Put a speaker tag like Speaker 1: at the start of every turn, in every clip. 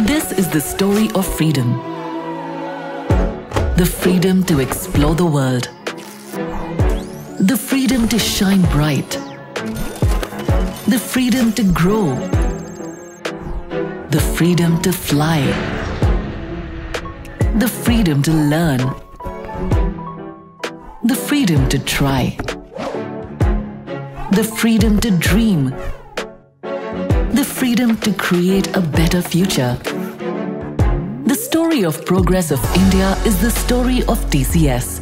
Speaker 1: This is the story of freedom. The freedom to explore the world. The freedom to shine bright. The freedom to grow. The freedom to fly. The freedom to learn. The freedom to try. The freedom to dream. The freedom to create a better future. The story of progress of India is the story of TCS.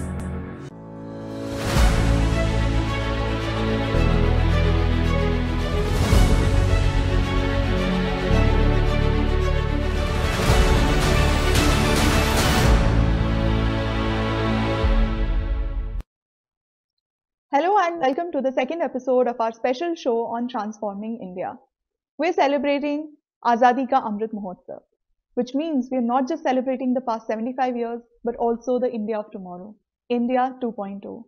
Speaker 2: Hello and welcome to the second episode of our special show on transforming India. We're celebrating Azadi Ka Amrit Mahotsav, which means we're not just celebrating the past 75 years, but also the India of tomorrow, India 2.0.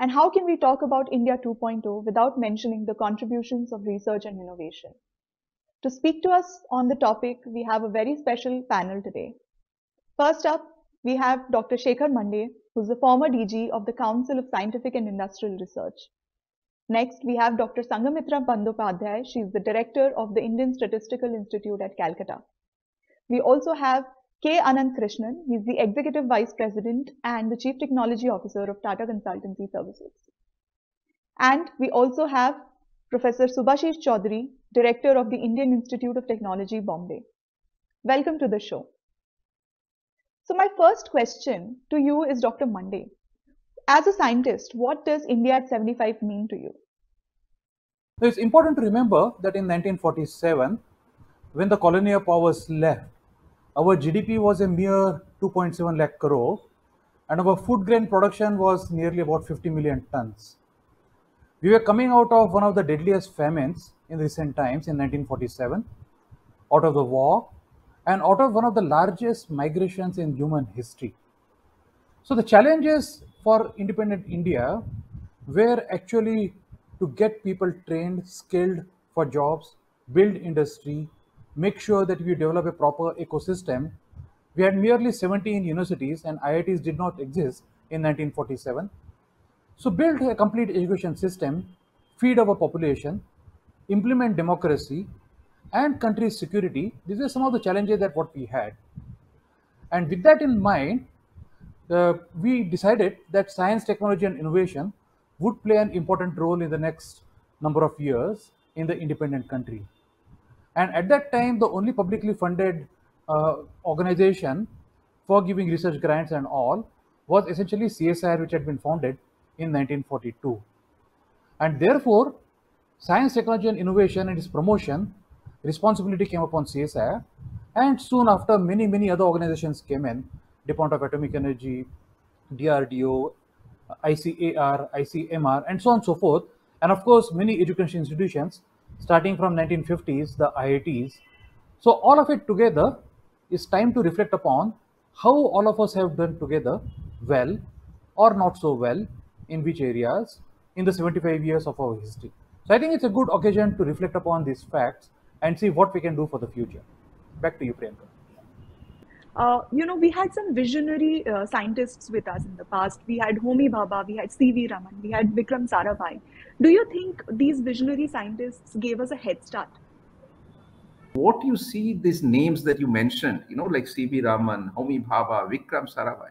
Speaker 2: And how can we talk about India 2.0 without mentioning the contributions of research and innovation? To speak to us on the topic, we have a very special panel today. First up, we have Dr. Shekhar Mande, who's the former DG of the Council of Scientific and Industrial Research. Next, we have Dr. Sanghamitra Bandyopadhyay. She is the director of the Indian Statistical Institute at Calcutta. We also have K. Ananth Krishnan. He's the executive vice president and the chief technology officer of Tata Consultancy Services. And we also have Professor Subhasis Chaudhuri, director of the Indian Institute of Technology, Bombay. Welcome to the show. So my first question to you is Dr. Mande. As a scientist, what does India at 75 mean to you?
Speaker 3: It's important to remember that in 1947, when the colonial powers left, our GDP was a mere 2.7 lakh crore and our food grain production was nearly about 50 million tons. We were coming out of one of the deadliest famines in recent times in 1947, out of the war, and out of one of the largest migrations in human history. So the challenges for independent India where actually to get people trained, skilled for jobs, build industry, make sure that we develop a proper ecosystem. We had merely 17 universities and IITs did not exist in 1947. So build a complete education system, feed our population, implement democracy, and country security. These are some of the challenges that what we had. And with that in mind, uh, we decided that science, technology, and innovation would play an important role in the next number of years in the independent country. And at that time, the only publicly funded uh, organization for giving research grants and all was essentially CSIR, which had been founded in 1942. And therefore, science, technology, and innovation and its promotion responsibility came upon CSIR. And soon after, many, many other organizations came in Department of Atomic Energy, DRDO, ICAR, ICMR, and so on and so forth. And of course, many education institutions, starting from 1950s, the IITs. So all of it together is time to reflect upon how all of us have done together well or not so well in which areas in the 75 years of our history. So I think it's a good occasion to reflect upon these facts and see what we can do for the future. Back to you, Priyanka.
Speaker 2: Uh, you know, we had some visionary uh, scientists with us in the past. We had Homi Bhabha, we had C.V. Raman, we had Vikram Sarabhai. Do you think these visionary scientists gave us a head start?
Speaker 4: What you see, these names that you mentioned, you know, like C.V. Raman, Homi Bhabha, Vikram Sarabhai,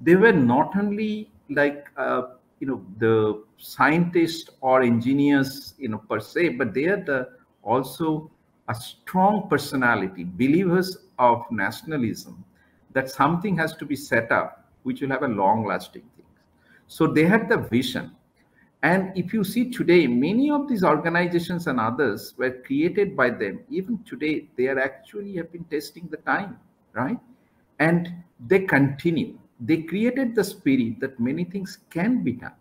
Speaker 4: they were not only like, uh, you know, the scientists or engineers, you know, per se, but they are the also a strong personality, believers of nationalism, that something has to be set up which will have a long lasting thing. So they had the vision. And if you see today, many of these organizations and others were created by them. Even today, they are actually have been testing the time, right? And they continue. They created the spirit that many things can be done.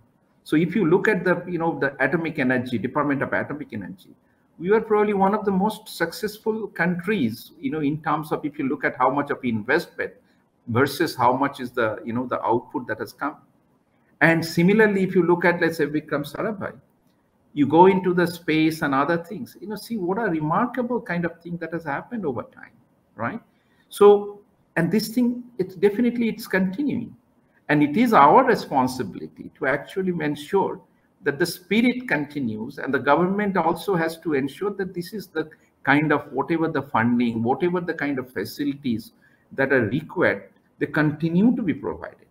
Speaker 4: So if you look at the, you know, the atomic energy, Department of Atomic Energy, we were probably one of the most successful countries you know in terms of if you look at how much of investment versus how much is the you know the output that has come and similarly if you look at let's say vikram sarabhai you go into the space and other things you know see what a remarkable kind of thing that has happened over time right? So, and this thing, it's definitely it's continuing, and it is our responsibility to actually ensure that the spirit continues, and the government also has to ensure that this is the kind of whatever the funding, whatever the kind of facilities that are required, they continue to be provided.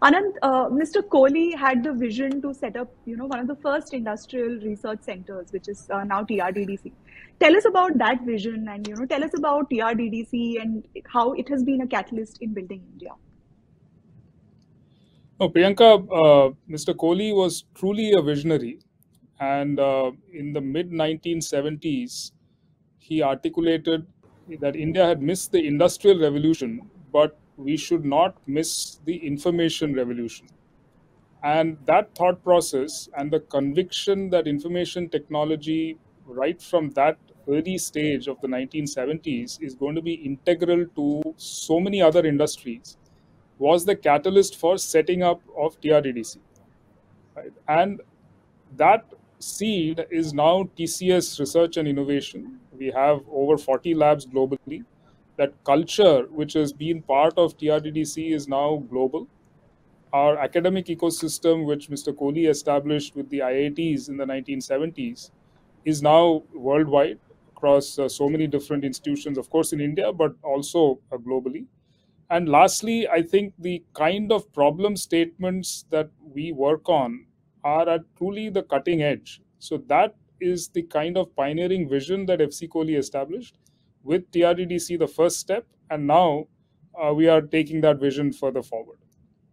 Speaker 2: Ananth, uh, Mr. Kohli had the vision to set up, you know, one of the first industrial research centers, which is uh, now TRDDC. Tell us about that vision, and you know, tell us about TRDDC and how it has been a catalyst in building India.
Speaker 5: No, Priyanka, uh, Mr. Kohli was truly a visionary, and uh, in the mid 1970s, he articulated that India had missed the industrial revolution, but we should not miss the information revolution. And that thought process and the conviction that information technology, right from that early stage of the 1970s, is going to be integral to so many other industries, was the catalyst for setting up of TRDDC. Right? And that seed is now TCS Research and Innovation. We have over 40 labs globally that culture, which has been part of TRDDC, is now global. Our academic ecosystem, which Mr. Kohli established with the IITs in the 1970s, is now worldwide across uh, so many different institutions, of course, in India, but also uh, globally. And lastly, I think the kind of problem statements that we work on are at truly the cutting edge. So that is the kind of pioneering vision that FC Kohli established with TRDDC the first step, and now uh, we are taking that vision further forward.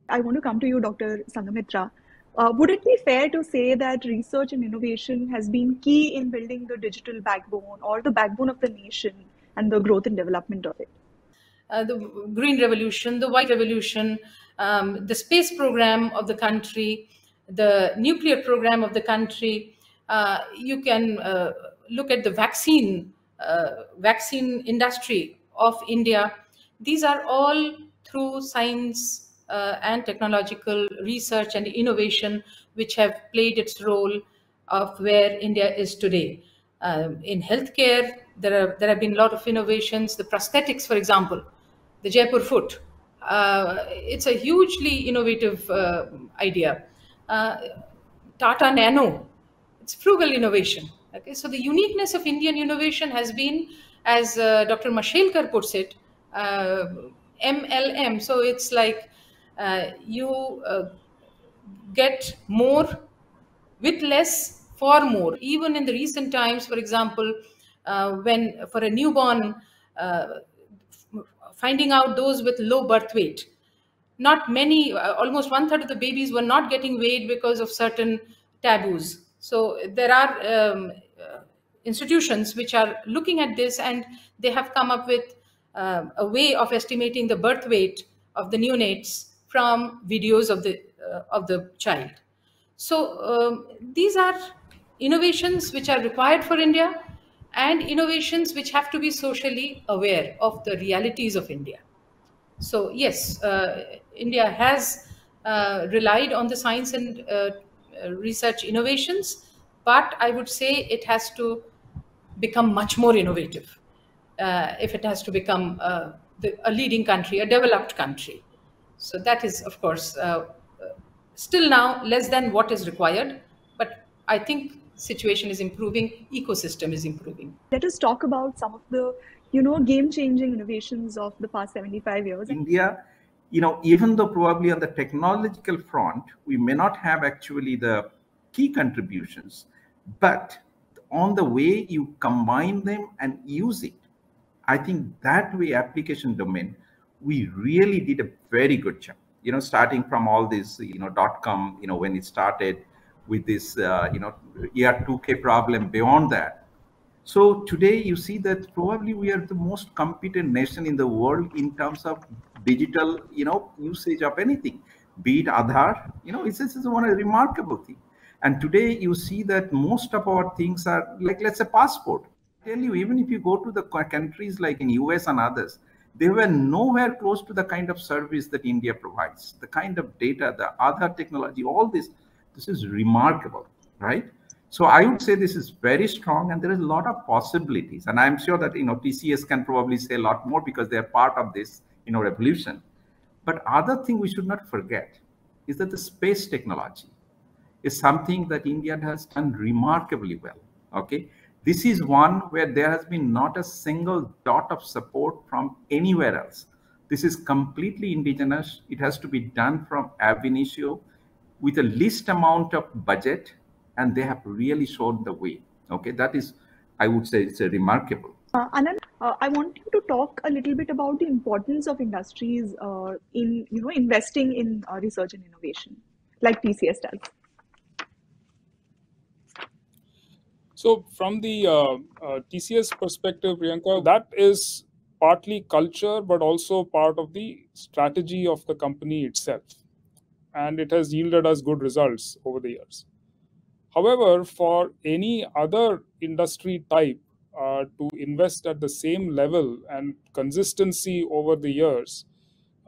Speaker 2: I want to come to you, Dr. Sanghamitra. Uh, would it be fair to say that research and innovation has been key in building the digital backbone or the backbone of the nation and the growth and development of it?
Speaker 6: Uh, the green revolution, the white revolution, um, the space program of the country, the nuclear program of the country. Uh, you can uh, look at the vaccine uh, vaccine industry of India. These are all through science uh, and technological research and innovation which have played its role of where India is today. Um, in healthcare, there, are, there have been a lot of innovations. The prosthetics, for example, the Jaipur foot, uh, it's a hugely innovative uh, idea. Uh, Tata Nano, it's frugal innovation. Okay, so the uniqueness of Indian innovation has been, as uh, Dr. Mashelkar puts it, uh, MLM. So it's like uh, you uh, get more with less for more. Even in the recent times, for example, uh, when for a newborn, uh, finding out those with low birth weight, not many, almost one third of the babies were not getting weighed because of certain taboos. So there are um, uh, institutions which are looking at this and they have come up with uh, a way of estimating the birth weight of the neonates from videos of the uh, of the child. So um, these are innovations which are required for India and innovations which have to be socially aware of the realities of India. So yes, uh, India has uh, relied on the science and uh, research innovations, but I would say it has to become much more innovative uh, if it has to become uh, the, a leading country, a developed country. So that is, of course, uh, still now less than what is required, but I think situation is improving, ecosystem is improving.
Speaker 2: Let us talk about some of the, you know, game-changing innovations of the past 75 years.
Speaker 4: India you know, even though probably on the technological front, we may not have actually the key contributions, but on the way you combine them and use it, I think that way application domain, we really did a very good job. You know, starting from all this, you know, dot com, you know, when it started with this, uh, you know, year 2K problem beyond that. So today you see that probably we are the most competent nation in the world in terms of digital, you know, usage of anything, be it Aadhaar, you know, it's, it's one a remarkable thing. And today you see that most of our things are like, let's say, passport. I tell you, even if you go to the countries like in US and others, they were nowhere close to the kind of service that India provides, the kind of data, the other technology, all this. This is remarkable, right? So I would say this is very strong, and there is a lot of possibilities. And I'm sure that you know TCS can probably say a lot more because they are part of this you know revolution. But other thing we should not forget is that the space technology is something that India has done remarkably well. Okay, this is one where there has been not a single dot of support from anywhere else. This is completely indigenous. It has to be done from ab initio with the least amount of budget, and they have really shown the way. Okay, that is, I would say, it's a remarkable.
Speaker 2: Uh, Ananth, uh, I want you to talk a little bit about the importance of industries uh, in, you know, investing in uh, research and innovation, like TCS does.
Speaker 5: So, from the uh, uh, TCS perspective, Priyanka, that is partly culture, but also part of the strategy of the company itself. And it has yielded us good results over the years. However, for any other industry type uh, to invest at the same level and consistency over the years,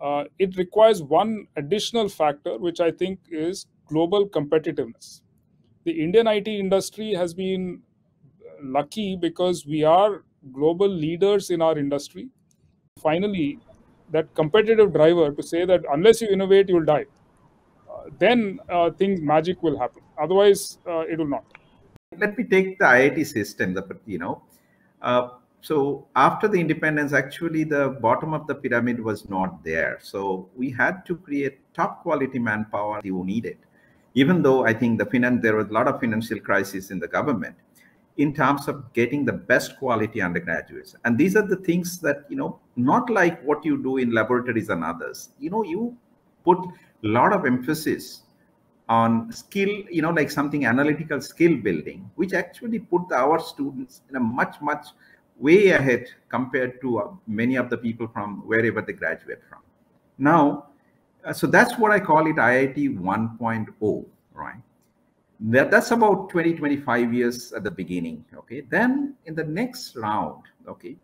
Speaker 5: uh, it requires one additional factor, which I think is global competitiveness the Indian IT industry has been lucky because we are global leaders in our industry. Finally, that competitive driver to say that unless you innovate, you'll die. Then uh, things magic will happen. Otherwise, uh, it will not.
Speaker 4: Let me take the IIT system. The you know, uh, so after the independence, actually the bottom of the pyramid was not there. So we had to create top quality manpower you needed even though I think the finance, there was a lot of financial crisis in the government in terms of getting the best quality undergraduates. And these are the things that, you know, not like what you do in laboratories and others, you know, you put a lot of emphasis on skill, you know, like something analytical skill building, which actually put our students in a much, much way ahead compared to uh, many of the people from wherever they graduate from. Now, uh, so that's what I call it IIT 1.0, right? That, that's about 20, 25 years at the beginning, okay? Then in the next round, okay,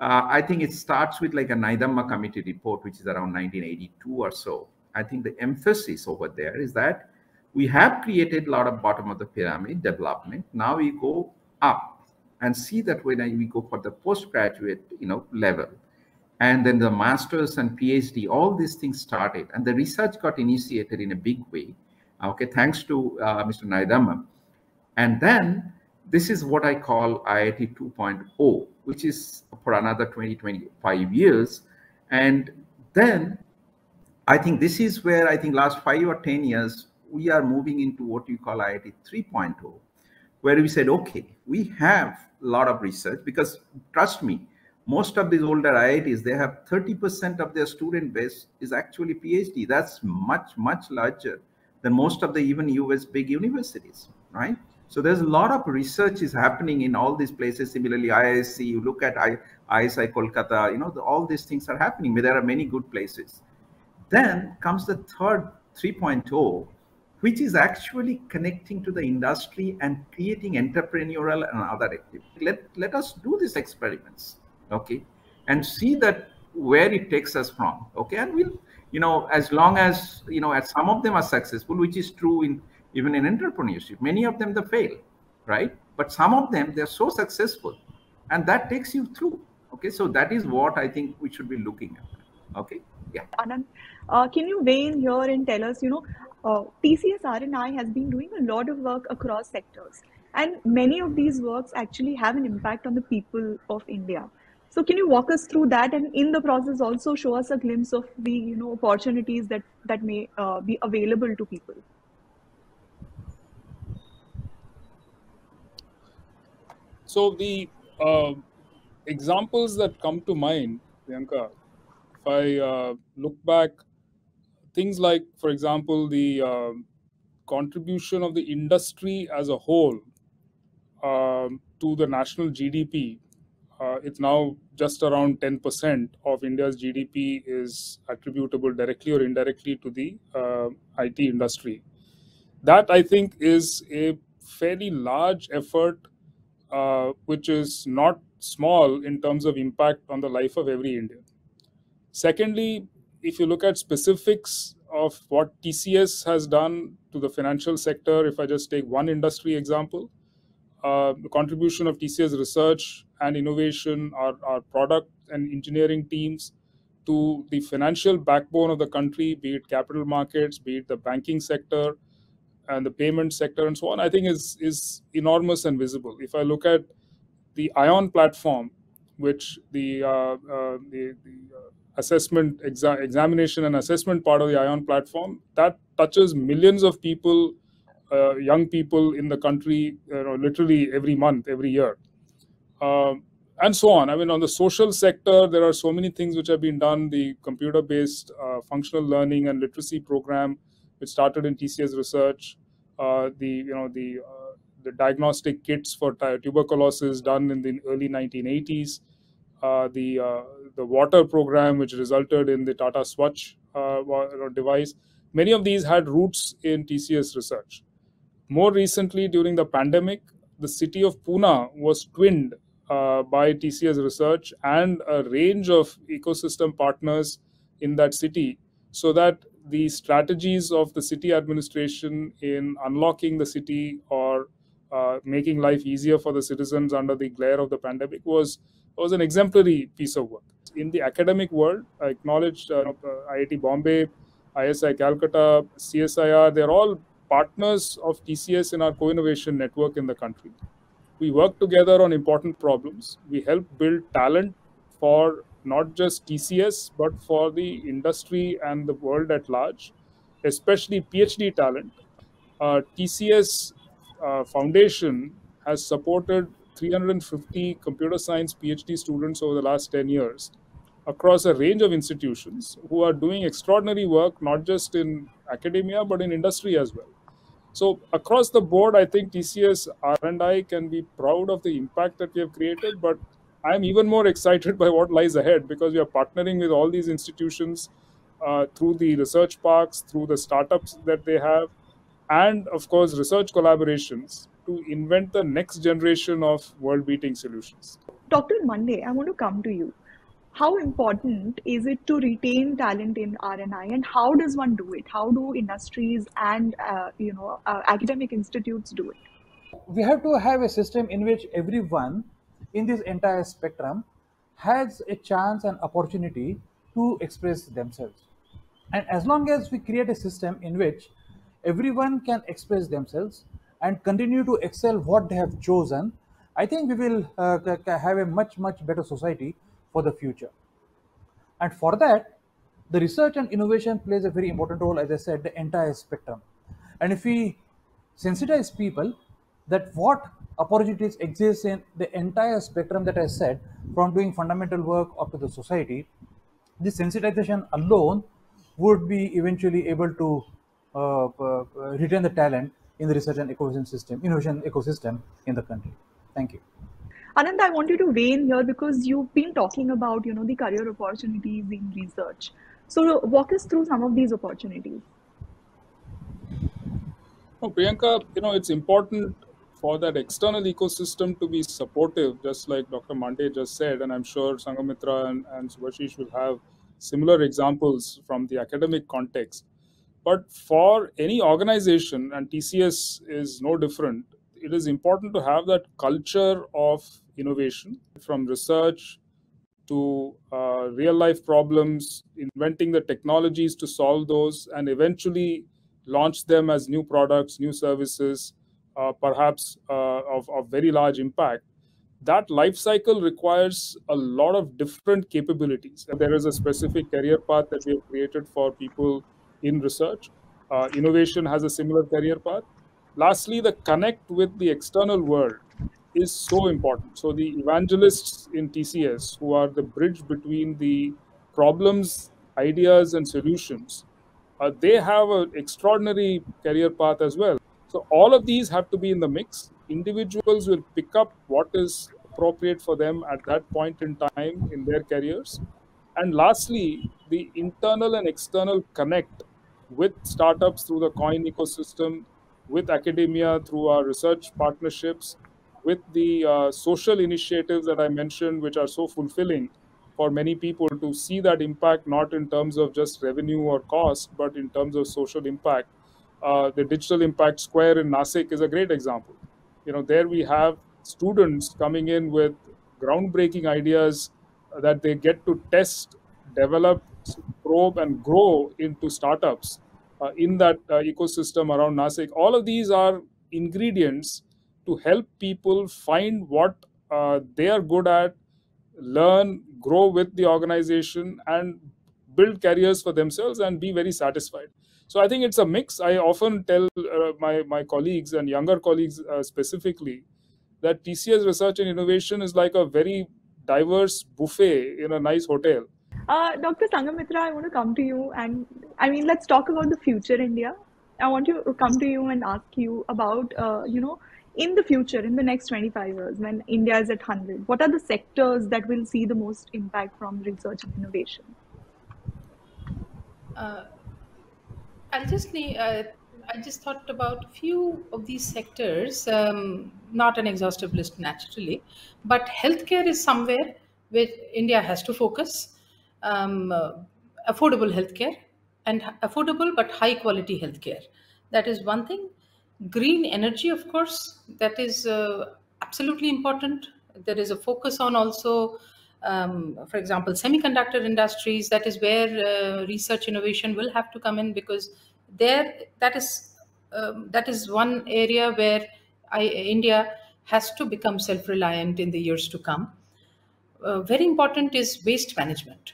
Speaker 4: uh, I think it starts with like a Nayudamma committee report, which is around 1982 or so. I think the emphasis over there is that we have created a lot of bottom of the pyramid development. Now we go up and see that when we go for the postgraduate, you know, level, and then the masters and phd all these things started. And the research got initiated in a big way. Okay thanks to uh, mr nayudamma and then this is what i call iit 2.0 which is for another 20 25 years. And then i think this is where i think last five or 10 years we are moving into what you call iit 3.0 where we said okay we have a lot of research because trust me most of these older IITs, they have 30% of their student base is actually PhD. That's much, much larger than most of the even US big universities, right? So there's a lot of research is happening in all these places. Similarly, IISc, you look at I, ISI Kolkata, you know, the, all these things are happening. There are many good places. Then comes the third 3.0, which is actually connecting to the industry and creating entrepreneurial and other activities. Let, let us do these experiments okay? And see that where it takes us from okay? And we'll you know as long as you know as some of them are successful which is true in even in entrepreneurship many of them they fail right? But some of them they're so successful and that takes you through okay? So that is what i think we should be looking at okay? Yeah.
Speaker 2: Ananth uh, can you weigh in here and tell us you know uh, tcs rni has been doing a lot of work across sectors and many of these works actually have an impact on the people of india so can you walk us through that and in the process also show us a glimpse of the you know opportunities that that may uh, be available to people?
Speaker 5: So the uh, examples that come to mind, Priyanka, if I uh, look back, things like, for example, the uh, contribution of the industry as a whole um, to the national GDP uh, it's now just around 10% of India's GDP is attributable directly or indirectly to the uh, IT industry. That I think is a fairly large effort, uh, which is not small in terms of impact on the life of every Indian. Secondly, if you look at specifics of what TCS has done to the financial sector, if I just take one industry example, uh, the contribution of TCS research and innovation, our, our product and engineering teams to the financial backbone of the country, be it capital markets, be it the banking sector and the payment sector and so on, I think is, is enormous and visible. If I look at the ION platform, which the, uh, uh, the, the uh, assessment exa- examination and assessment part of the ion platform that touches millions of people uh, young people in the country you know, literally every month every year. Um, and so on. I mean on the social sector there are so many things which have been done. The computer based uh, functional learning and literacy program which started in tcs research uh, the you know the uh, the diagnostic kits for tuberculosis done in the early 1980s uh, the uh, the water program, which resulted in the Tata Swachh uh, device. Many of these had roots in TCS research. More recently, during the pandemic, the city of Pune was twinned uh, by TCS research and a range of ecosystem partners in that city so that the strategies of the city administration in unlocking the city or uh, making life easier for the citizens under the glare of the pandemic was was an exemplary piece of work. In the academic world, I acknowledge uh, uh IIT Bombay, ISI Calcutta, CSIR, they're all partners of TCS in our co-innovation network in the country. We work together on important problems. We help build talent for not just TCS, but for the industry and the world at large, especially PhD talent. Uh, TCS uh, Foundation has supported 350 computer science PhD students over the last 10 years across a range of institutions who are doing extraordinary work, not just in academia, but in industry as well. So across the board, I think TCS R&I can be proud of the impact that we have created, but I'm even more excited by what lies ahead because we are partnering with all these institutions uh, through the research parks, through the startups that they have, and of course, research collaborations to invent the next generation of world beating solutions.
Speaker 2: Dr. Mande, I want to come to you. How important is it to retain talent in R&I and how does one do it? How do industries and uh, you know uh, academic institutes do it?
Speaker 3: We have to have a system in which everyone in this entire spectrum has a chance and opportunity to express themselves. And as long as we create a system in which everyone can express themselves, and continue to excel what they have chosen, I think we will uh, have a much, much better society for the future. And for that, the research and innovation plays a very important role, as I said, the entire spectrum. And if we sensitize people that what opportunities exist in the entire spectrum that I said, from doing fundamental work up to the society, this sensitization alone would be eventually able to Uh, uh, retain the talent in the research and ecosystem system, innovation ecosystem in the country. Thank you.
Speaker 2: Ananth, I want you to weigh in here because you've been talking about, you know, the career opportunities in research. So walk us through some of these opportunities.
Speaker 5: Oh, Priyanka, you know, it's important for that external ecosystem to be supportive, just like Dr. Mande just said, and I'm sure Sanghamitra and, and Subhasis will have similar examples from the academic context. But for any organization, and TCS is no different, it is important to have that culture of innovation from research to uh, real life problems, inventing the technologies to solve those, and eventually launch them as new products, new services, uh, perhaps uh, of, of very large impact. That life cycle requires a lot of different capabilities. There is a specific career path that we have created for people in research. Uh, innovation has a similar career path. Lastly, the connect with the external world is so important. So the evangelists in TCS, who are the bridge between the problems, ideas, and solutions, uh, they have an extraordinary career path as well. So all of these have to be in the mix. Individuals will pick up what is appropriate for them at that point in time in their careers. And lastly, the internal and external connect with startups through the coin ecosystem, with academia through our research partnerships, with the uh, social initiatives that I mentioned, which are so fulfilling for many people to see that impact not in terms of just revenue or cost, but in terms of social impact. Uh, the Digital Impact Square in Nasik is a great example. You know, there we have students coming in with groundbreaking ideas that they get to test, develop, probe, and grow into startups in that uh, ecosystem around Nasik. All of these are ingredients to help people find what uh, they are good at, learn, grow with the organization, and build careers for themselves and be very satisfied. So I think it's a mix. I often tell uh, my my colleagues and younger colleagues uh, specifically that TCS Research and Innovation is like a very diverse buffet in a nice hotel.
Speaker 2: Uh, Dr. Sanghamitra, I want to come to you and I mean, let's talk about the future India. I want to come to you and ask you about, uh, you know, in the future, in the next 25 years, when India is at 100, what are the sectors that will see the most impact from research and innovation?
Speaker 6: Uh, I'll just need, uh, I just thought about a few of these sectors, um, not an exhaustive list naturally, but healthcare is somewhere where India has to focus. Um, uh, affordable healthcare and affordable but high quality healthcare. That is one thing. Green energy, of course, that is uh, absolutely important. There is a focus on also, um, for example, semiconductor industries. That is where uh, research innovation will have to come in because there that is um, that is one area where I, India has to become self-reliant in the years to come. Uh, very important is waste management.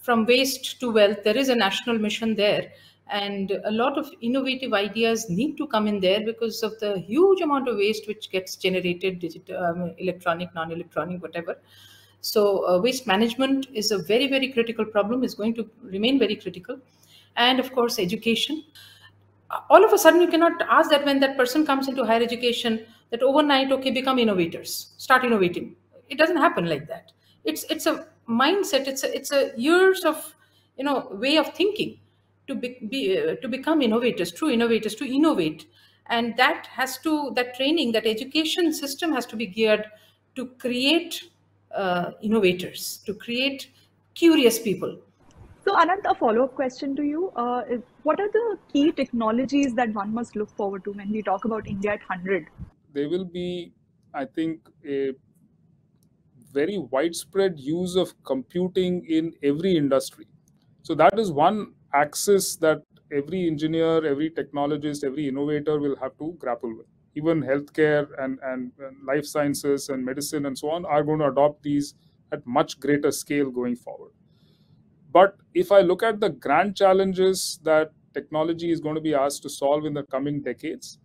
Speaker 6: From waste to wealth, there is a national mission there, and a lot of innovative ideas need to come in there because of the huge amount of waste which gets generated, digital, um, electronic, non-electronic, whatever. So uh, waste management is a very, very critical problem. is going to remain very critical and of course education all of a sudden you cannot ask that when that person comes into higher education that overnight okay become innovators start innovating it doesn't happen like that it's it's a mindset it's a it's a years of you know way of thinking to be, be uh, to become innovators true innovators to innovate and that has to that training that education system has to be geared to create uh, innovators to create curious people
Speaker 2: so, Ananth, a follow up question to you. Uh, what are the key technologies that one must look forward to when we talk about India at 100?
Speaker 5: There will be, I think, a very widespread use of computing in every industry. So, that is one axis that every engineer, every technologist, every innovator will have to grapple with. Even healthcare and, and, and life sciences and medicine and so on are going to adopt these at much greater scale going forward. But if I look at the grand challenges that technology is going to be asked to solve in the coming decades,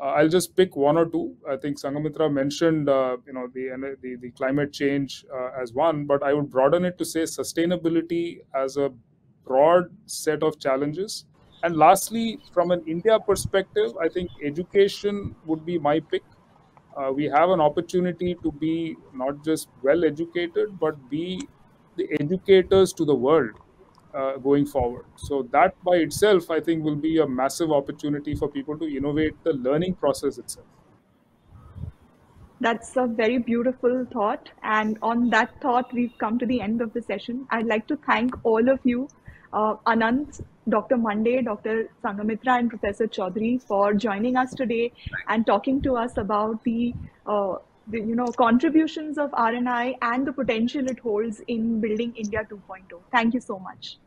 Speaker 5: I'll just pick one or two. I think Sanghamitra mentioned, uh, you know, the, the, the climate change uh, as one, but I would broaden it to say sustainability as a broad set of challenges. And lastly, from an India perspective, I think education would be my pick. Uh, we have an opportunity to be not just well educated, but be the educators to the world uh, going forward. So that by itself, I think, will be a massive opportunity for people to innovate the learning process itself.
Speaker 2: That's a very beautiful thought. And on that thought, we've come to the end of the session. I'd like to thank all of you, uh, Ananth, Dr. Mande, Dr. Sanghamitra, and Professor Chaudhuri for joining us today and talking to us about the uh, the you know contributions of RNI and the potential it holds in building India 2.0. Thank you so much.